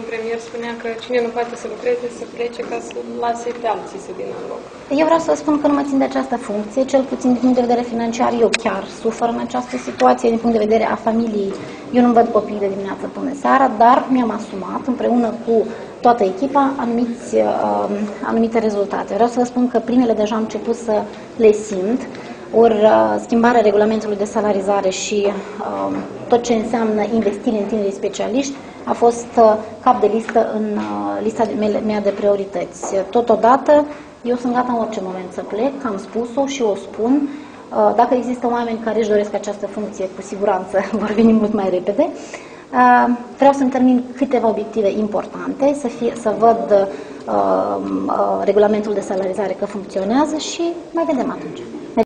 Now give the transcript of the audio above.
un premier spunea că cine nu poate să lucreze să plece ca să lase pe alții să vină în loc. Eu vreau să spun că nu mă țin de această funcție, cel puțin din punct de vedere financiar, eu chiar sufăr în această situație, din punct de vedere a familiei. Eu nu văd copiii de dimineață până seara, dar mi-am asumat împreună cu toată echipa anumiți, uh, anumite rezultate. Vreau să vă spun că primele deja am început să le simt ori uh, schimbarea regulamentului de salarizare și uh, tot ce înseamnă investire în tinerii specialiști a fost uh, cap de listă în lista mea de priorități. Totodată, eu sunt gata în orice moment să plec, am spus-o și o spun. Dacă există oameni care își doresc această funcție, cu siguranță vor veni mult mai repede. Vreau să-mi termin câteva obiective importante, să, fie, să văd uh, uh, regulamentul de salarizare că funcționează și mai vedem atunci.